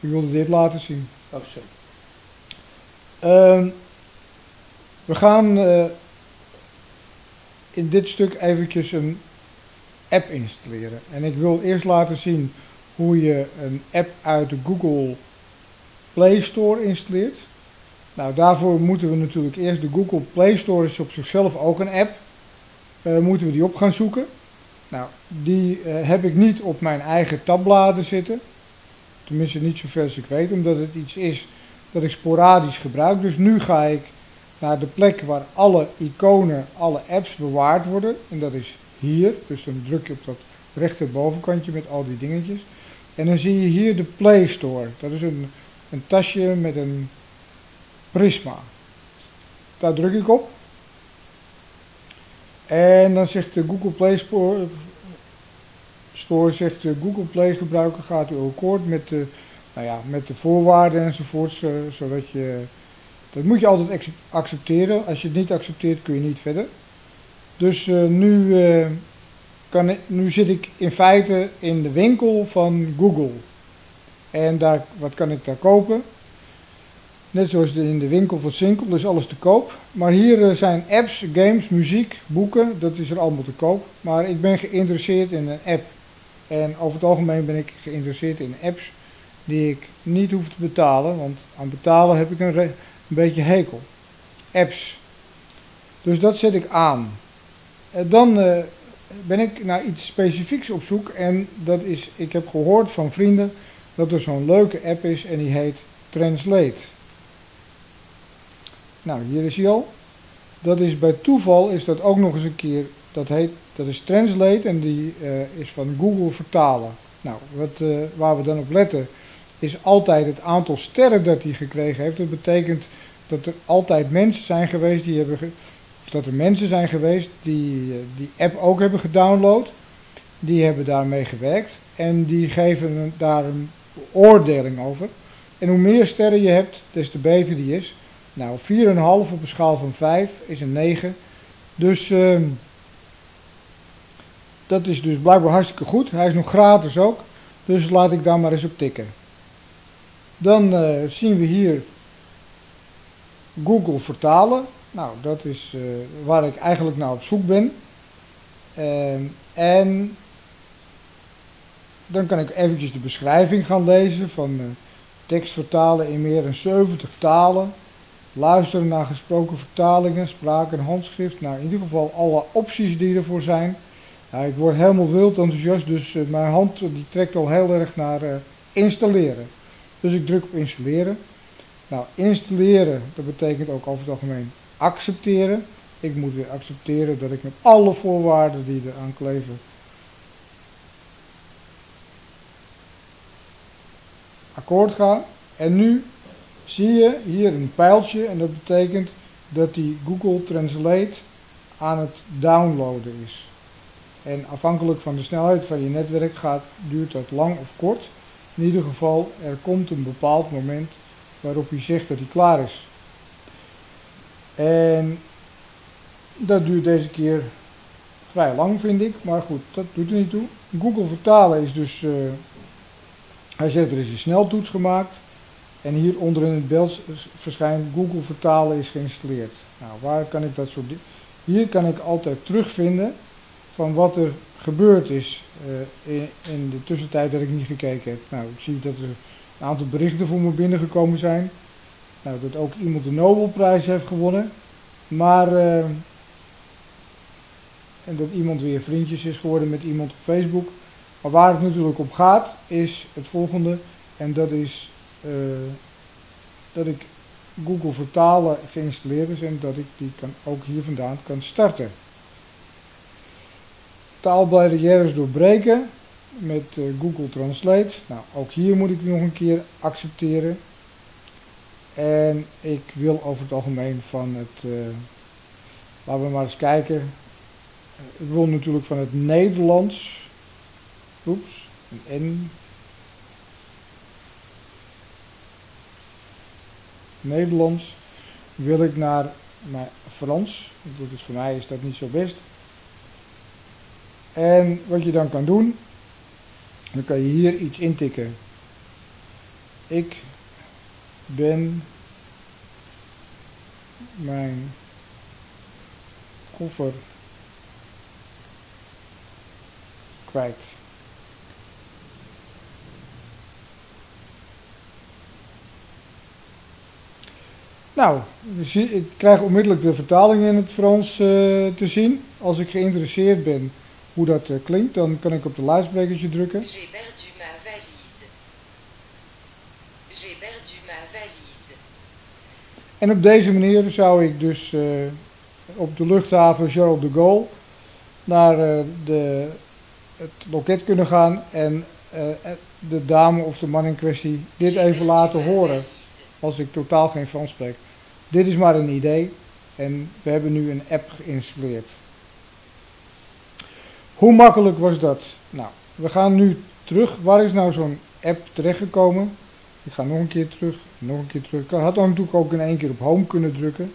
Ik wilde dit laten zien. oh. Ehm, we gaan eh, in dit stuk eventjes een app installeren. En ik wil eerst laten zien hoe je een app uit de Google Play Store installeert. Nou, daarvoor moeten we natuurlijk eerst de Google Play Store is op zichzelf ook een app. Eh, moeten we die op gaan zoeken. Nou, die eh, heb ik niet op mijn eigen tabbladen zitten. Tenminste niet zover als ik weet, omdat het iets is dat ik sporadisch gebruik. Dus nu ga ik naar de plek waar alle iconen, alle apps bewaard worden. En dat is hier. Dus dan druk je op dat rechterbovenkantje met al die dingetjes. En dan zie je hier de Play Store. Dat is een, een tasje met een prisma. Daar druk ik op. En dan zegt de Google Play Store, Store zegt de Google Play gebruiker gaat u akkoord met de, nou ja, met de voorwaarden enzovoorts, eh, zodat je, dat moet je altijd accept- accepteren. Als je het niet accepteert kun je niet verder. Dus eh, nu, eh, kan ik, nu zit ik in feite in de winkel van Google. En daar, wat kan ik daar kopen? Net zoals in de winkel van Sinkel, dus alles te koop. Maar hier eh, zijn apps, games, muziek, boeken, dat is er allemaal te koop. Maar ik ben geïnteresseerd in een app. En over het algemeen ben ik geïnteresseerd in apps die ik niet hoef te betalen. Want aan betalen heb ik een, een beetje hekel. Apps. Dus dat zet ik aan. Eh, dan eh, ben ik naar iets specifieks op zoek. En dat is, ik heb gehoord van vrienden dat er zo'n leuke app is en die heet Translate. Nou, hier is hij al. Dat is bij toeval is dat ook nog eens een keer, dat heet, dat is Translate en die eh, is van Google vertalen. Nou, wat, eh, waar we dan op letten is altijd het aantal sterren dat hij gekregen heeft. Dat betekent dat er altijd mensen zijn geweest die hebben, dat er mensen zijn geweest die eh, die app ook hebben gedownload. Die hebben daarmee gewerkt en die geven daar een oordeling over. En hoe meer sterren je hebt, des te beter die is. Nou, 4,5 op een schaal van 5 is een 9. Dus ehm, dat is dus blijkbaar hartstikke goed. Hij is nog gratis ook. Dus laat ik daar maar eens op tikken. Dan eh, zien we hier Google vertalen. Nou, dat is eh, waar ik eigenlijk naar op zoek ben. Ehm, en dan kan ik eventjes de beschrijving gaan lezen van eh, tekst vertalen in meer dan 70 talen. Luisteren naar gesproken vertalingen, spraak en handschrift. Nou, in ieder geval alle opties die ervoor zijn. Ik word helemaal wild enthousiast, dus eh, mijn hand eh, die trekt al heel erg naar eh, installeren. Dus ik druk op installeren. Nou, installeren, dat betekent ook over het algemeen accepteren. Ik moet weer accepteren dat ik met alle voorwaarden die eraan kleven akkoord ga. En nu zie je hier een pijltje en dat betekent dat die Google Translate aan het downloaden is. En afhankelijk van de snelheid van je netwerk gaat, duurt dat lang of kort. In ieder geval, er komt een bepaald moment waarop hij zegt dat hij klaar is. En dat duurt deze keer vrij lang, vind ik. Maar goed, dat doet er niet toe. Google vertalen is dus... eh, hij zegt er is een sneltoets gemaakt. En hier onder in het beeld verschijnt Google vertalen is geïnstalleerd. Nou, waar kan ik dat soort Hier kan ik altijd terugvinden van wat er gebeurd is eh, in, de tussentijd dat ik niet gekeken heb. Nou, ik zie dat er een aantal berichten voor me binnengekomen zijn. Nou, dat ook iemand de Nobelprijs heeft gewonnen. Maar, eh, en dat iemand weer vriendjes is geworden met iemand op Facebook. Maar waar het natuurlijk om gaat, is het volgende. En dat is eh, dat ik Google vertalen geïnstalleerd is en dat ik die kan, ook hier vandaan kan starten. Taalbarrières doorbreken met eh, Google Translate. Nou, ook hier moet ik nog een keer accepteren. En ik wil over het algemeen van het, eh, laten we maar eens kijken. Ik wil natuurlijk van het Nederlands. Oeps, een N. Nederlands wil ik naar, naar Frans. Is, voor mij is dat niet zo best. En wat je dan kan doen, dan kan je hier iets intikken. ik ben mijn koffer kwijt. Nou, ik krijg onmiddellijk de vertaling in het Frans uh, te zien. Als ik geïnteresseerd ben hoe dat uh, klinkt, dan kan ik op de luidsprekertje drukken. J'ai perdu ma valise. J'ai perdu ma valise. En op deze manier zou ik dus uh, op de luchthaven Charles de Gaulle naar de, het loket kunnen gaan en de dame of de man in kwestie dit even laten horen als ik totaal geen Frans spreek. Dit is maar een idee en we hebben nu een app geïnstalleerd. Hoe makkelijk was dat? Nou, we gaan nu terug. Waar is nou zo'n app terechtgekomen? Ik ga nog een keer terug, nog een keer terug. Ik had natuurlijk ook in één keer op home kunnen drukken.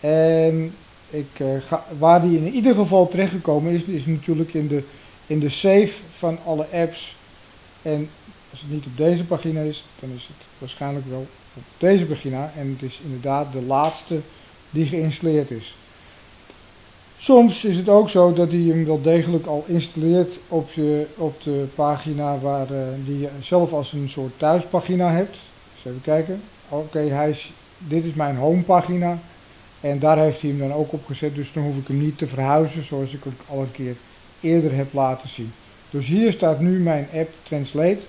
En ik, uh, ga, waar die in ieder geval terechtgekomen is, is natuurlijk in de, in de save van alle apps. En als het niet op deze pagina is, dan is het waarschijnlijk wel op deze pagina en het is inderdaad de laatste die geïnstalleerd is. Soms is het ook zo dat hij hem wel degelijk al installeert op, je, op de pagina waar, uh, die je zelf als een soort thuispagina hebt. Dus even kijken. Oké, okay, dit is mijn homepagina en daar heeft hij hem dan ook op gezet. Dus dan hoef ik hem niet te verhuizen zoals ik het al een keer eerder heb laten zien. Dus hier staat nu mijn app Translate.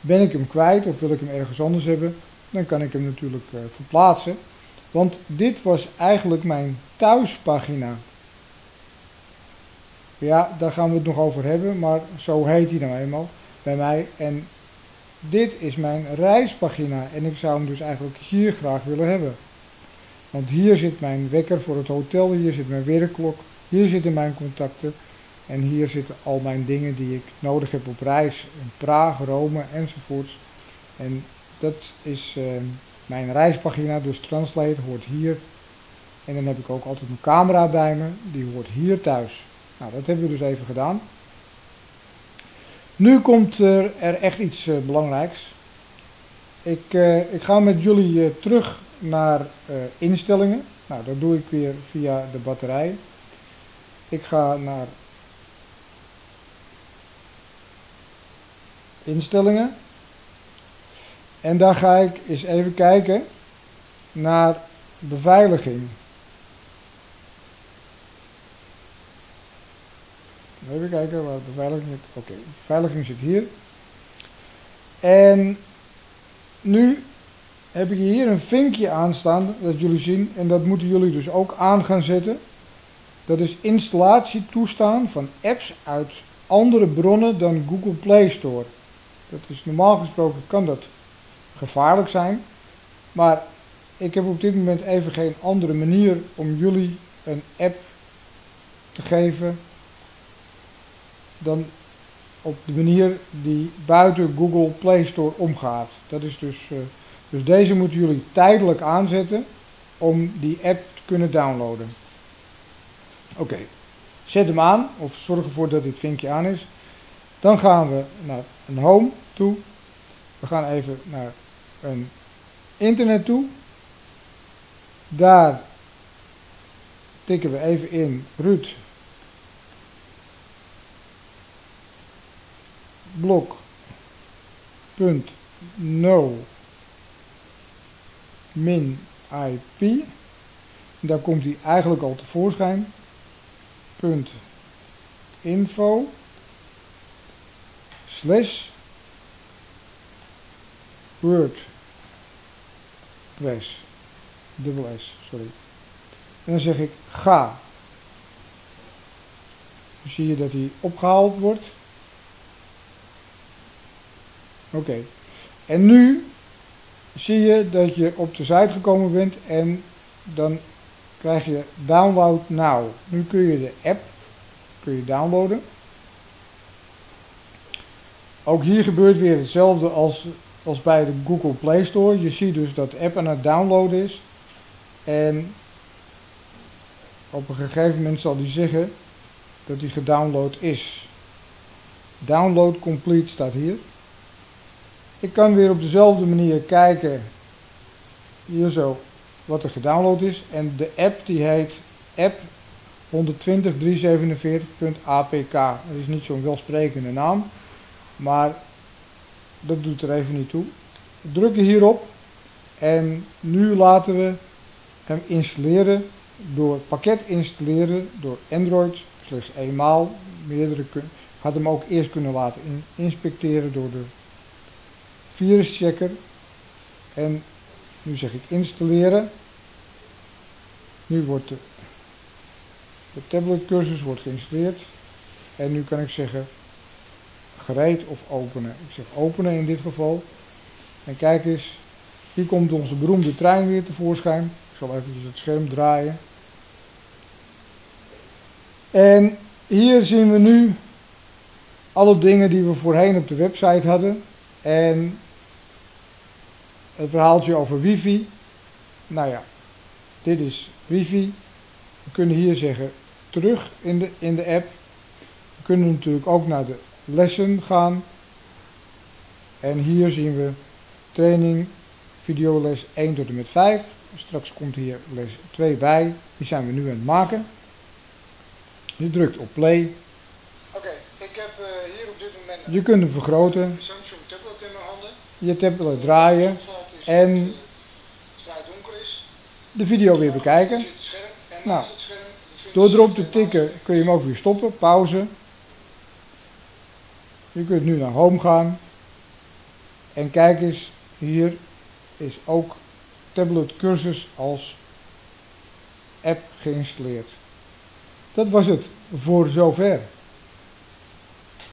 Ben ik hem kwijt of wil ik hem ergens anders hebben, dan kan ik hem natuurlijk uh, verplaatsen. Want dit was eigenlijk mijn thuispagina. Ja, daar gaan we het nog over hebben, maar zo heet hij nou eenmaal bij mij. En dit is mijn reispagina en ik zou hem dus eigenlijk hier graag willen hebben. Want hier zit mijn wekker voor het hotel, hier zit mijn werkklok, hier zitten mijn contacten en hier zitten al mijn dingen die ik nodig heb op reis in Praag, Rome enzovoorts. En dat is uh, mijn reispagina, dus Translate hoort hier. En dan heb ik ook altijd een camera bij me, die hoort hier thuis. Nou, dat hebben we dus even gedaan. Nu komt er, echt iets uh, belangrijks. Ik, uh, ik ga met jullie terug naar instellingen. Nou, dat doe ik weer via de batterij. Ik ga naar instellingen. En daar ga ik eens even kijken naar beveiliging. Even kijken waar beveiliging zit. Oké, okay, beveiliging zit hier. En nu heb ik hier een vinkje aanstaan dat jullie zien. En dat moeten jullie dus ook aan gaan zetten. Dat is installatie toestaan van apps uit andere bronnen dan Google Play Store. Dat is normaal gesproken kan dat gevaarlijk zijn. Maar ik heb op dit moment even geen andere manier om jullie een app te geven dan op de manier die buiten Google Play Store omgaat. Dat is dus, uh, dus deze moeten jullie tijdelijk aanzetten om die app te kunnen downloaden. Oké, zet hem aan of zorg ervoor dat dit vinkje aan is. Dan gaan we naar een home toe. We gaan even naar een internet toe. Daar tikken we even in Ruud blok punt no min IP. Daar komt hij eigenlijk al tevoorschijn. Punt info slash WordPress, dubbel S, sorry. En dan zeg ik ga. Dan zie je dat hij opgehaald wordt. Oké. En nu zie je dat je op de site gekomen bent en dan krijg je download now. Nu kun je de app kun je downloaden. Ook hier gebeurt weer hetzelfde als als bij de Google Play Store. Je ziet dus dat de app aan het downloaden is. En op een gegeven moment zal die zeggen dat die gedownload is. Download complete staat hier. Ik kan weer op dezelfde manier kijken, hier zo, wat er gedownload is. En de app die heet app 120.347.apk. Dat is niet zo'n welsprekende naam, maar dat doet er even niet toe. We drukken hierop en nu laten we hem installeren door pakket installeren door Android slechts eenmaal. Meerdere had hem ook eerst kunnen laten inspecteren door de viruschecker. En nu zeg ik installeren. Nu wordt de, de tabletcursus wordt geïnstalleerd. En nu kan ik zeggen gereed of openen. Ik zeg openen in dit geval. En kijk eens, hier komt onze beroemde trein weer tevoorschijn. Ik zal eventjes het scherm draaien. En hier zien we nu alle dingen die we voorheen op de website hadden. En het verhaaltje over wifi. Nou ja, dit is wifi. We kunnen hier zeggen terug in de, in de app. We kunnen natuurlijk ook naar de lessen gaan. En hier zien we training videoles 1 tot en met 5. Straks komt hier les 2 bij. Die zijn we nu aan het maken. Je drukt op play. Oké, ik heb uh, hier op dit moment Je kunt hem vergroten. een Samsung tablet in mijn handen. Je tablet draaien. En-. De video weer bekijken. Nou, Door erop te tikken kun je hem ook weer stoppen. Pauze. Je kunt nu naar home gaan. En kijk eens, hier is ook tablet cursus als app geïnstalleerd. Dat was het voor zover.